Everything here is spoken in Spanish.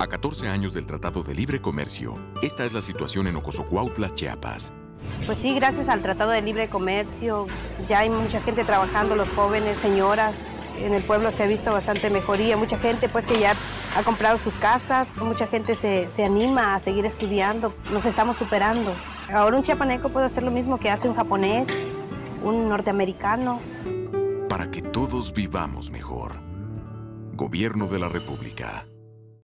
A 14 años del Tratado de Libre Comercio, esta es la situación en Ocosocuautla, Chiapas. Pues sí, gracias al Tratado de Libre Comercio, ya hay mucha gente trabajando, los jóvenes, señoras. En el pueblo se ha visto bastante mejoría, mucha gente pues que ya ha comprado sus casas, mucha gente se, se anima a seguir estudiando, nos estamos superando. Ahora un chiapaneco puede hacer lo mismo que hace un japonés, un norteamericano. Para que todos vivamos mejor. Gobierno de la República.